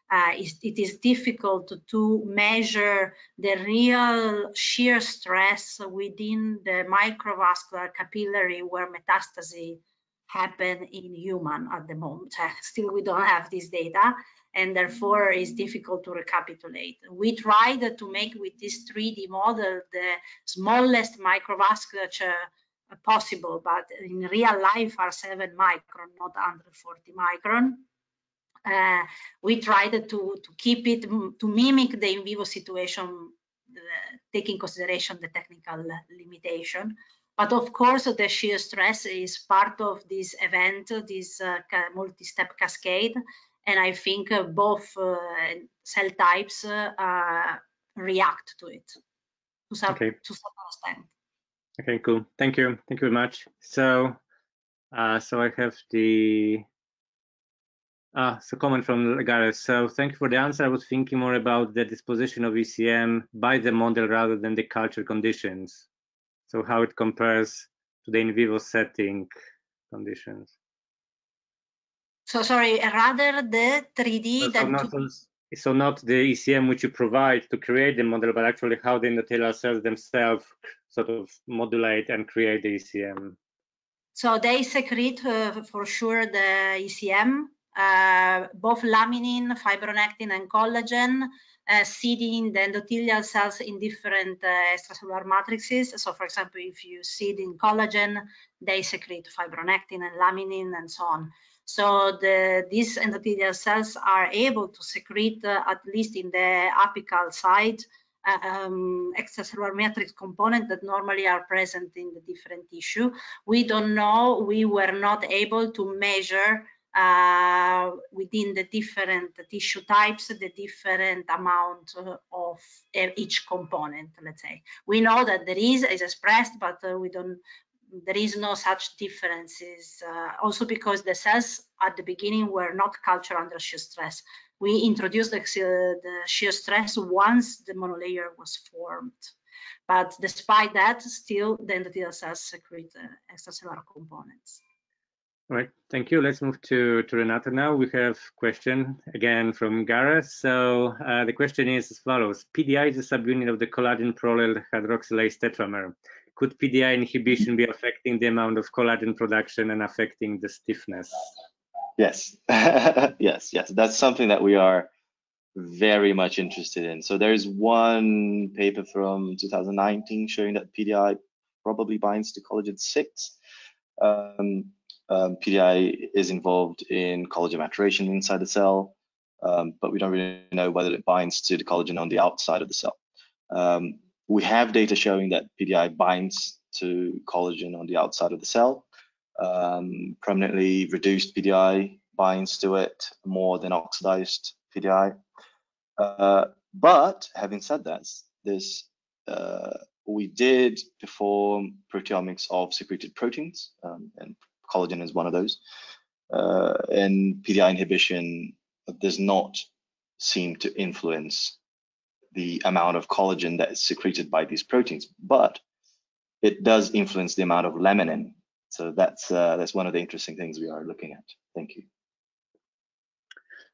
uh, it is difficult to measure the real shear stress within the microvascular capillary where metastases happen in human at the moment. Still, we don't have this data, and therefore it's difficult to recapitulate. We tried to make with this 3D model the smallest microvasculature possible, but in real life are 7 micron, not under 40 micron uh, we tried to, to keep it to mimic the in vivo situation, uh, taking consideration the technical limitation. But of course, the shear stress is part of this event, this uh, multi-step cascade, and I think uh, both uh, cell types uh, react to it to some, okay. to some extent. Okay, cool. Thank you. Thank you very much. So, so I have the Ah, so comment from Gareth. So thank you for the answer. I was thinking more about the disposition of ECM by the model rather than the culture conditions. So how it compares to the in vivo setting conditions. So sorry, rather the 3D so, than not, so not the ECM which you provide to create the model, but actually how the endothelial cells themselves sort of modulate and create the ECM. So they secrete uh, for sure the ECM uh, both laminin, fibronectin, and collagen uh, seeding the endothelial cells in different uh, extracellular matrices. So, for example, if you seed in collagen, they secrete fibronectin and laminin and so on. So the, these endothelial cells are able to secrete, uh, at least in the apical side, um, extracellular matrix component that normally are present in the different tissue. We don't know, we were not able to measure uh, within the different tissue types, the different amount of each component, let's say. We know that there is, is expressed, but uh, we don't, there is no such differences. Uh, also because the cells at the beginning were not cultured under shear stress. We introduced the, the shear stress once the monolayer was formed. But despite that, still the endothelial cells secrete uh, extracellular components. All right, thank you. Let's move to, to Renato now. We have question again from Gareth. So uh, the question is as follows. PDI is a subunit of the collagen prolyl hydroxylase tetramer. Could PDI inhibition be affecting the amount of collagen production and affecting the stiffness? Yes, yes, yes. That's something that we are very much interested in. So there's one paper from 2019 showing that PDI probably binds to collagen 6. Um, um, PDI is involved in collagen maturation inside the cell, um, but we don't really know whether it binds to the collagen on the outside of the cell. Um, we have data showing that PDI binds to collagen on the outside of the cell. Um, prominently reduced PDI binds to it more than oxidized PDI. Uh, but having said that, this uh, we did perform proteomics of secreted proteins um, and collagen is one of those. Uh, and PDI inhibition does not seem to influence the amount of collagen that is secreted by these proteins, but it does influence the amount of laminin. So that's uh, that's one of the interesting things we are looking at. Thank you.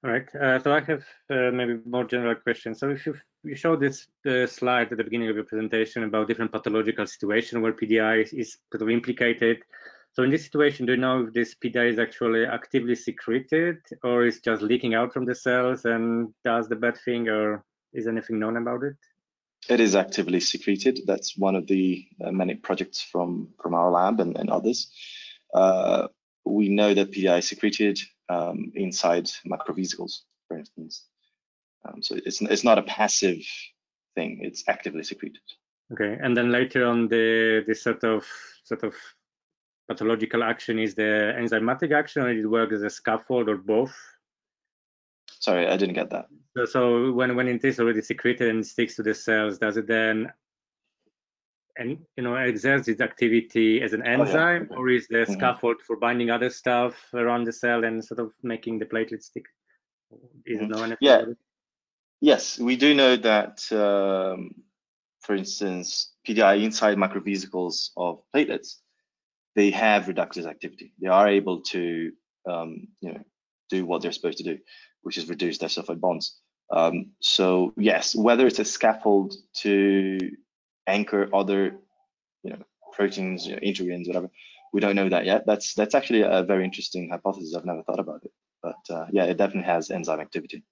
All right. Uh, so I have uh, maybe more general questions. So if you you showed this uh, slide at the beginning of your presentation about different pathological situations where PDI is, is sort of implicated, so in this situation, do you know if this PDI is actually actively secreted or is just leaking out from the cells and does the bad thing or is anything known about it? It is actively secreted. That's one of the uh, many projects from, from our lab and, and others. Uh, we know that PDI is secreted um, inside macrovesicles, for instance. Um, so it's, it's not a passive thing, it's actively secreted. Okay, and then later on the, the sort of sort of pathological action is the enzymatic action or it works as a scaffold or both? Sorry, I didn't get that. So, so when, when it is already secreted and sticks to the cells, does it then and you know exerts its activity as an enzyme oh, yeah. or is the mm -hmm. scaffold for binding other stuff around the cell and sort of making the platelet stick is mm -hmm. known yeah yes we do know that um, for instance pdi inside microvesicles of platelets they have reductase activity. They are able to, um, you know, do what they're supposed to do, which is reduce disulfide bonds. Um, so yes, whether it's a scaffold to anchor other, you know, proteins, you know, integrins, whatever, we don't know that yet. That's that's actually a very interesting hypothesis. I've never thought about it, but uh, yeah, it definitely has enzyme activity.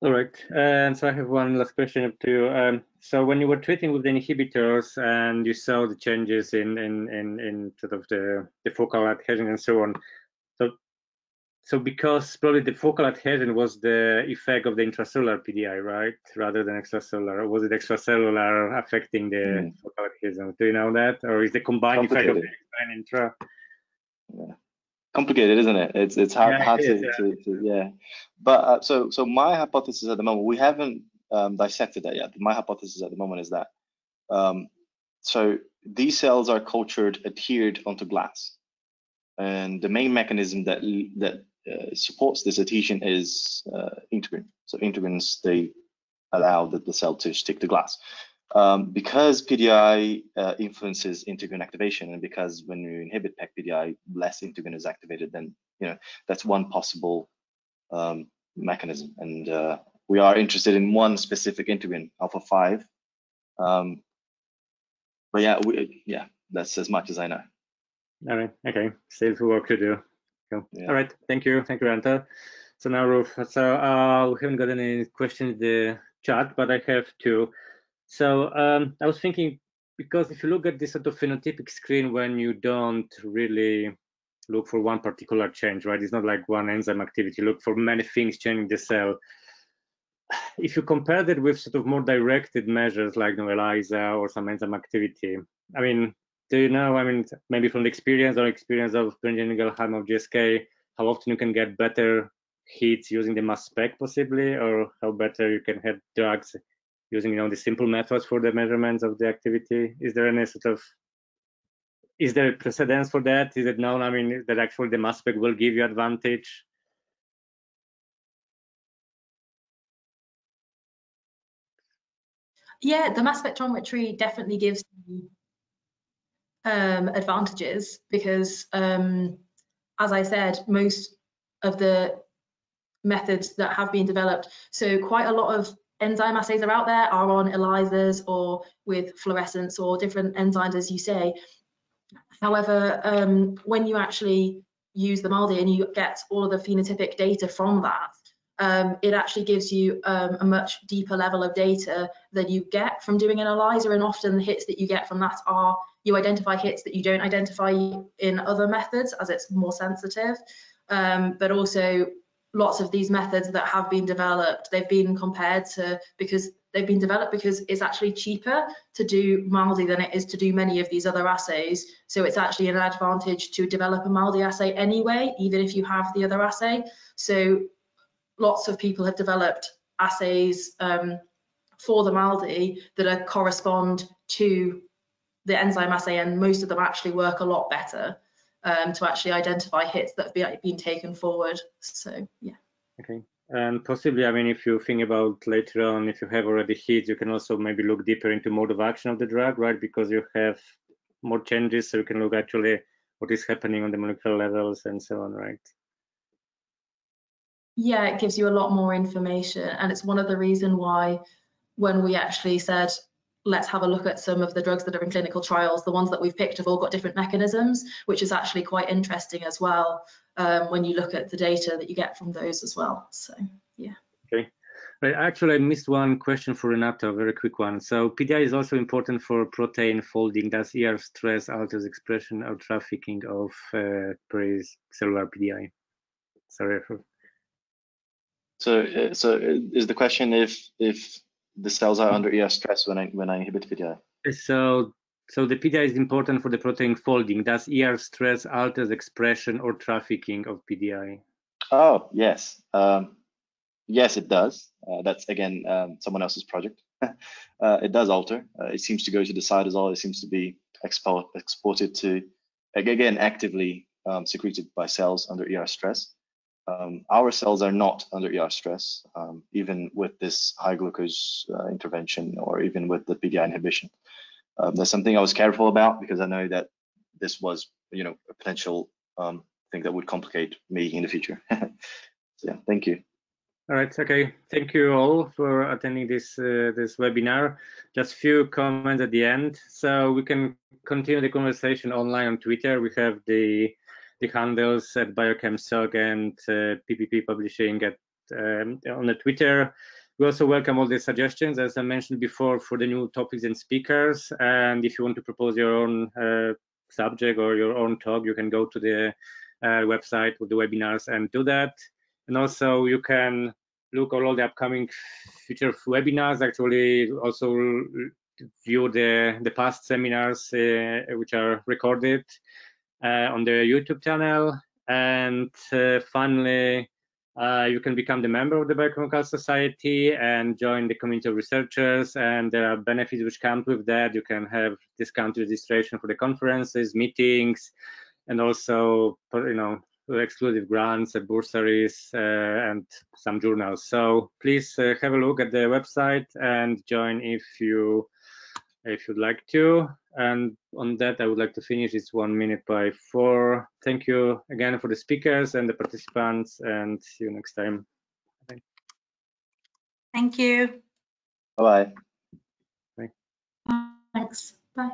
All right, and so I have one last question up to you. Um, so when you were treating with the inhibitors and you saw the changes in in in, in sort of the the focal adhesion and so on, so so because probably the focal adhesion was the effect of the intracellular PDI, right, rather than extracellular, or was it extracellular affecting the mm. focal adhesion? Do you know that, or is the combined effect of the intra? Yeah complicated, isn't it? It's it's hard, yeah, hard to, yeah. To, to, yeah. But uh, so so my hypothesis at the moment, we haven't um, dissected that yet. My hypothesis at the moment is that um, so these cells are cultured adhered onto glass, and the main mechanism that that uh, supports this adhesion is uh, integrin. So integrins they allow the, the cell to stick to glass. Um, because PDI uh, influences integrin activation, and because when you inhibit PEC PDI, less integrin is activated, then you know that's one possible um, mechanism. And uh, we are interested in one specific integrin, alpha five. Um, but yeah, we, yeah, that's as much as I know. All right. Okay. Still work to do. Cool. Yeah. All right. Thank you. Thank you, Anta. So now, Ruth. So uh, we haven't got any questions in the chat, but I have two. So um, I was thinking because if you look at this sort of phenotypic screen when you don't really look for one particular change, right? It's not like one enzyme activity. look for many things changing the cell. If you compare that with sort of more directed measures like you know, ELISA or some enzyme activity, I mean, do you know? I mean, maybe from the experience or experience of Boehringer Ingelheim of GSK, how often you can get better hits using the mass spec possibly, or how better you can have drugs using you know the simple methods for the measurements of the activity. Is there any sort of is there a precedence for that? Is it known? I mean that actually the mass spec will give you advantage? Yeah the mass spectrometry definitely gives um, advantages because um, as i said most of the methods that have been developed so quite a lot of enzyme assays are out there are on ELISAs or with fluorescence or different enzymes, as you say. However, um, when you actually use the MALDI and you get all of the phenotypic data from that, um, it actually gives you um, a much deeper level of data than you get from doing an ELISA. And often the hits that you get from that are you identify hits that you don't identify in other methods as it's more sensitive. Um, but also lots of these methods that have been developed, they've been compared to because they've been developed because it's actually cheaper to do MALDI than it is to do many of these other assays. So it's actually an advantage to develop a MALDI assay anyway, even if you have the other assay. So lots of people have developed assays um, for the MALDI that are, correspond to the enzyme assay and most of them actually work a lot better um, to actually identify hits that have been taken forward. So yeah. Okay. And possibly, I mean, if you think about later on, if you have already hits, you can also maybe look deeper into mode of action of the drug, right? Because you have more changes, so you can look actually what is happening on the molecular levels and so on, right? Yeah, it gives you a lot more information, and it's one of the reason why when we actually said let's have a look at some of the drugs that are in clinical trials. The ones that we've picked have all got different mechanisms, which is actually quite interesting as well um, when you look at the data that you get from those as well. So, yeah. Okay. Right. Actually, I missed one question for Renato, a very quick one. So PDI is also important for protein folding. Does ER stress alters expression or trafficking of uh, pericellular PDI? Sorry. So, uh, so is the question if if the cells are under ER stress when I when I inhibit PDI. So so the PDI is important for the protein folding. Does ER stress alters expression or trafficking of PDI? Oh yes, um, yes it does. Uh, that's again um, someone else's project. uh, it does alter. Uh, it seems to go to the cytosol. It seems to be export, exported to again actively um, secreted by cells under ER stress. Um, our cells are not under ER stress, um, even with this high glucose uh, intervention or even with the PDI inhibition. Um, that's something I was careful about because I know that this was, you know, a potential um, think that would complicate me in the future. so, yeah, thank you. All right. Okay. Thank you all for attending this uh, this webinar. Just few comments at the end, so we can continue the conversation online on Twitter. We have the the handles at BioChemSoc and uh, PPP Publishing at um, on the Twitter. We also welcome all the suggestions, as I mentioned before, for the new topics and speakers. And if you want to propose your own uh, subject or your own talk, you can go to the uh, website with the webinars and do that. And also you can look at all the upcoming future webinars, actually also view the, the past seminars uh, which are recorded on the YouTube channel. And uh, finally, uh, you can become the member of the Biochemical Society and join the community of researchers. And there are benefits which come with that. You can have discount registration for the conferences, meetings, and also, you know, exclusive grants, and bursaries, uh, and some journals. So please uh, have a look at the website and join if you if you'd like to. And on that, I would like to finish. It's one minute by four. Thank you again for the speakers and the participants, and see you next time. Thank you. Bye-bye. Thanks. Bye.